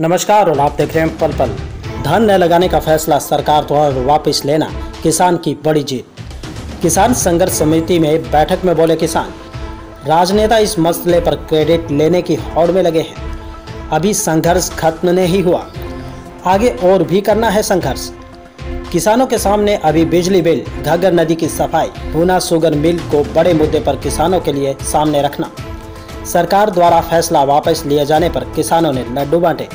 नमस्कार और आप देख रहे हैं पल पल। धन न लगाने का फैसला सरकार द्वारा वापस लेना किसान की बड़ी जीत। किसान संघर्ष समिति में बैठक में बोले किसान, राजनेता इस मसले पर क्रेडिट लेने की होड़ में लगे हैं। अभी संघर्ष खत्म नहीं हुआ। आगे और भी करना है संघर्ष। किसानों के सामने अभी बिजली बिल, घग्गर नदी की सफ़ाई, पूना सुगर मिल को बड़े मुद्दे पर किसानों के लिए सामने रखना। सरकार द्वारा फैसला वापस लिए जाने पर किसानों ने लड्डू बांटे।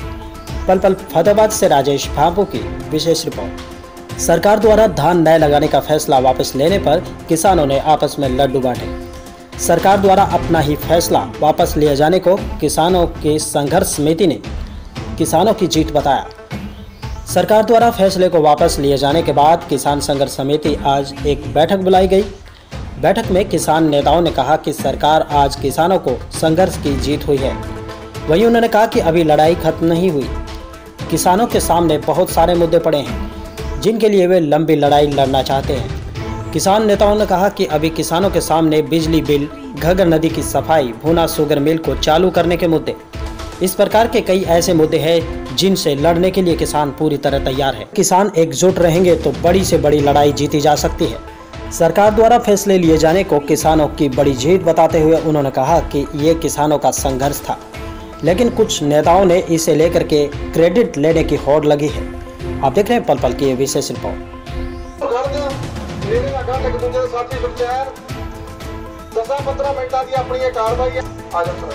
पल पल फतेहाबाद से राजेश भाबू की विशेष रिपोर्ट। सरकार द्वारा धान नए लगाने का फैसला वापस लेने पर किसानों ने आपस में लड्डू बांटे। सरकार द्वारा अपना ही फैसला वापस लिए जाने को किसानों के संघर्ष समिति ने किसानों की जीत बताया। सरकार द्वारा फैसले को वापस लिए जाने के बाद किसान संघर्ष समिति आज एक बैठक बुलाई गई। बैठक में किसान नेताओं ने कहा कि सरकार आज किसानों को संघर्ष की जीत हुई है। वहीं उन्होंने कहा कि अभी लड़ाई खत्म नहीं हुई। किसानों के सामने बहुत सारे मुद्दे पड़े हैं, जिनके लिए वे लंबी लड़ाई लड़ना चाहते हैं। किसान नेताओं ने कहा कि अभी किसानों के सामने बिजली बिल, घगर नदी की सफ़ाई, भूना शुगर मिल को चालू करने के मुद्दे। इस प्रकार के कई ऐसे मुद्दे हैं, जिनसे लड़ने के लिए किसान पूरी तरह तैयार है। किसान एकजुट रहेंगे तो बड़ी से बड़ी लड़ाई जीती जा सकती है। सरकार द्वारा फैसले लिए जाने को किसानों की बड़ी जीत बताते हुए उन्होंने कहा कि ये किसानों का संघर्ष था लेकिन कुछ नेताओं ने इसे लेकर के क्रेडिट लेने की होड़ लगी है आप देख रहे हैं पल पल की ये विशेष रिपोर्ट ਦਸਾਂ 15 ਮਿੰਟਾਂ ਦੀ ਆਪਣੀ ਇਹ ਕਾਰਵਾਈ ਹੈ ਆ ਜਾਓ ਸਰ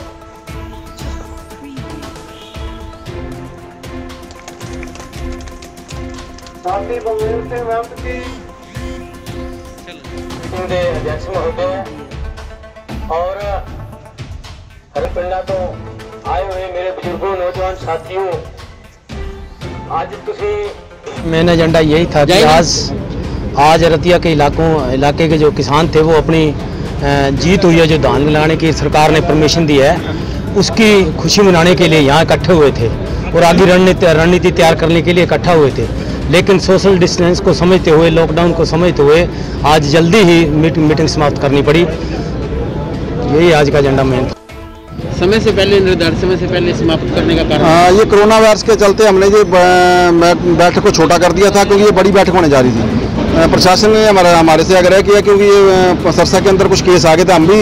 ਸਾਥੀ ਬਲਵੀਰ ਸਿੰਘ ਵੰਤ ਜੀ इनके अध्यक्ष महोदय हैं। और हरपिंडा तो आए हुए मेरे बुज़ुर्गों नौजवान साथियों। आज तुम मैंने एजेंडा यही था कि आज आज रतिया के इलाकों इलाके के जो किसान थे वो अपनी जीत हुई है जो धान मिलाने की सरकार ने परमिशन दी है उसकी खुशी मनाने के लिए यहाँ इकट्ठे हुए थे। और आगे रणनीति रणनीति तैयार करने के लिए इकट्ठा हुए थे। लेकिन सोशल डिस्टेंस को समझते हुए लॉकडाउन को समझते हुए आज जल्दी ही मीटिंग मीटिंग समाप्त करनी पड़ी। यही आज का एजेंडा मेन समय से पहले निर्धारित समय से पहले समाप्त करने का कारण? हाँ, ये कोरोना वायरस के चलते हमने ये बैठक को छोटा कर दिया था क्योंकि ये बड़ी बैठक होने जा रही थी। प्रशासन ने हमारा हमारे से आग्रह किया क्योंकि सरसा के अंदर कुछ केस आ गए थे हम भी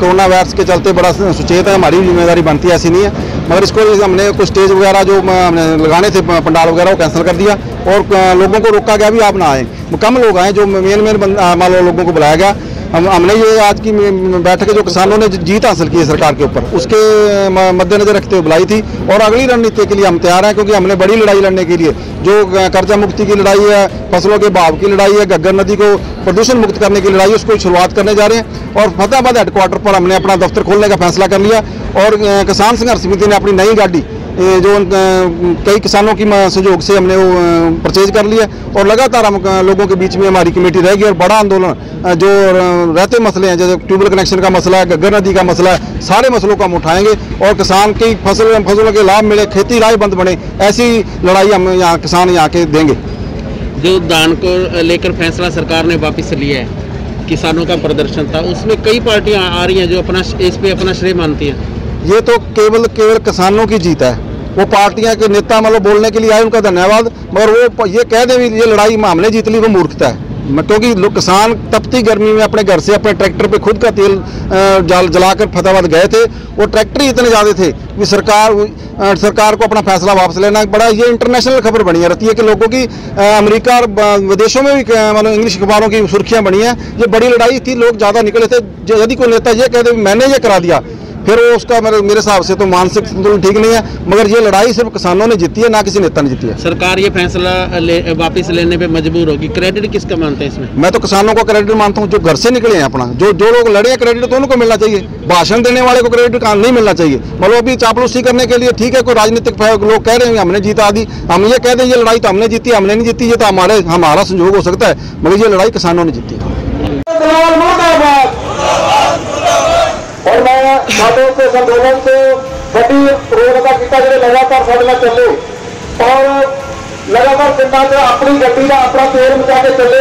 कोरोना वायरस के चलते बड़ा सुचेत है, हमारी ज़िम्मेदारी बनती है, ऐसी नहीं है। मगर इसको हमने कुछ स्टेज वगैरह जो हमने लगाने थे पंडाल वगैरह, वो कैंसिल कर दिया। और लोगों को रोका गया भी आप ना आए। कम लोग आए, जो मेन मेन मान लो लोगों को बुलाया गया। हम हमने ये आज की बैठक जो किसानों ने जीत हासिल की है सरकार के ऊपर, उसके मद्देनजर रखते हुए बुलाई थी और अगली रणनीति के लिए हम तैयार हैं क्योंकि हमने बड़ी लड़ाई लड़ने के लिए, जो कर्जा मुक्ति की लड़ाई है, फ़सलों के भाव की लड़ाई है, गग्गर नदी को प्रदूषण मुक्त करने की लड़ाई उसको शुरुआत करने जा रहे हैं और फतेहाबाद हेडक्वार्टर पर हमने अपना दफ्तर खोलने का फैसला कर लिया और किसान संघर्ष समिति ने अपनी नई गाड़ी जो कई किसानों की सहयोग से हमने वो परचेज कर लिया और लगातार हम लोगों के बीच में हमारी कमेटी रहेगी और बड़ा आंदोलन जो रहते मसले हैं जैसे ट्यूबवेल कनेक्शन का मसला है गग्गर नदी का मसला है सारे मसलों को हम उठाएँगे और किसान की फ़सल फ़सलों के लाभ मिले खेती राय बंद बने ऐसी लड़ाई हम यहाँ किसान यहाँ के देंगे जो दान को लेकर फैसला सरकार ने वापस लिया है, किसानों का प्रदर्शन था, उसमें कई पार्टियाँ आ रही हैं जो अपना, इस पे अपना श्रेय मानती हैं। ये तो केवल केवल किसानों की जीत है। वो पार्टियाँ के नेता मतलब बोलने के लिए आए, उनका धन्यवाद, मगर वो ये कह दें भी, ये लड़ाई हमने जीत ली, वो मूर्खता है। क्योंकि लोग किसान तपती गर्मी में अपने घर से अपने ट्रैक्टर पे खुद का तेल जल जलाकर फतेहाबाद गए थे। वो ट्रैक्टर ही इतने ज़्यादा थे कि सरकार सरकार को अपना फैसला वापस लेना बड़ा, ये इंटरनेशनल खबर बनी है। रहती है कि लोगों की अमेरिका और विदेशों में भी मतलब इंग्लिश अखबारों की सुर्खियाँ बनी हैं। ये बड़ी लड़ाई थी, लोग ज़्यादा निकले थे। यदि कोई नेता ये कह दे, मैंने ये करा दिया फिर वो उसका मेरे मेरे हिसाब से तो मानसिक संतुलन ठीक नहीं है मगर ये लड़ाई सिर्फ़ किसानों ने जीती है ना किसी नेता ने जीती है। सरकार ये फैसला ले, वापस लेने पे मजबूर होगी। क्रेडिट किसका मानते हैं इसमें? मैं तो किसानों को क्रेडिट मानता हूँ जो घर से निकले हैं अपना जो जो लोग लड़े हैं क्रेडिट तो उनको मिलना चाहिए। भाषण देने वाले को क्रेडिट कहाँ नहीं मिलना चाहिए। मतलब अभी चापलूसी करने के लिए ठीक है कोई राजनीतिक लोग कह रहे हैं हमने जीता दी। हम ये कह दें ये लड़ाई तो हमने जीती हमने नहीं जीती ये तो हमारे हमारा संयोग हो सकता है मगर ये लड़ाई किसानों ने जीती दलाल ਸਾਡੇ ਉੱਤੇ ਸੰਦੋਲਨ ਤੇ ਵੱਡੀ ਪ੍ਰੋਗਰਾਮ ਕੀਤਾ ਜਿਹੜੇ ਲਗਾਤਾਰ ਸਾਡੇ ਨਾਲ ਚੱਲੇ ਔਰ ਲਗਾਤਾਰ ਪਿੰਡਾਂ 'ਚ ਆਪਣੀ ਗੱਡੀ ਦਾ ਆਪਣਾ ਤੇਲ ਮਚਾ ਕੇ ਚੱਲੇ।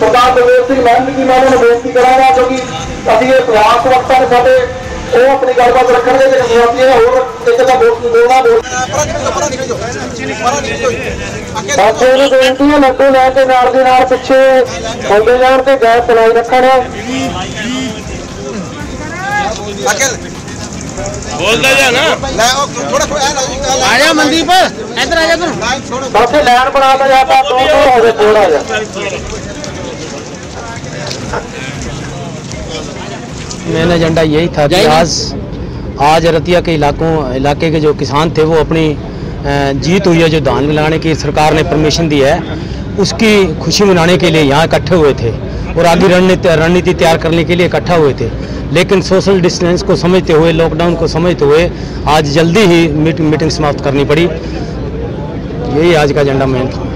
ਸਰਦਾਰ ਬਲਦੇਵ ਸਿੰਘ ਮਹਿੰਦ ਜੀ, ਮੈਂ ਉਹਨਾਂ ਨੂੰ ਬੇਨਤੀ ਕਰਾਂਗਾ ਕਿਉਂਕਿ ਅਸੀਂ ਇਹ ਪ੍ਰਯਾਸ ਵਕਤਾਂ ਨੇ ਸਾਡੇ ਉਹ ਆਪਣੀ ਗੱਲਬਾਤ ਰੱਖਣਗੇ, ਤੇ ਸਮਾਪਤੀ ਹੈ ਹੋਰ ਇੱਕ ਤਾਂ ਬੋਲ ਬੋਲਣਾ ਬੋਲ। ਸਾਥੀ ਨੂੰ ਬੇਨਤੀ ਹੈ ਲੱਡੂ ਲੈ ਕੇ ਨਾਲ ਦੇ ਨਾਲ ਪਿੱਛੇ ਬੋਲਦੇ ਜਾਣ ਤੇ ਗੈਸ ਚਲਾਈ ਰੱਖਣ। ਅਕਲ। बोलता जा ना थोड़ा थोड़ा आया मंदिर पर इधर आजा तुम सबसे लाइन बनाता जाता दो दो हो गए थोड़ा जा। मेन एजेंडा यही था कि आज आज रतिया के इलाकों इलाके के जो किसान थे वो अपनी जीत हुई है जो धान मिलाने की सरकार ने परमिशन दी है उसकी खुशी मनाने के लिए यहाँ इकट्ठे हुए थे और आगे रणनीति रणनीति तैयार करने के लिए इकट्ठा हुए थे। लेकिन सोशल डिस्टेंस को समझते हुए लॉकडाउन को समझते हुए आज जल्दी ही मीटिंग मीटिंग समाप्त करनी पड़ी। यही आज का एजेंडा मेन था।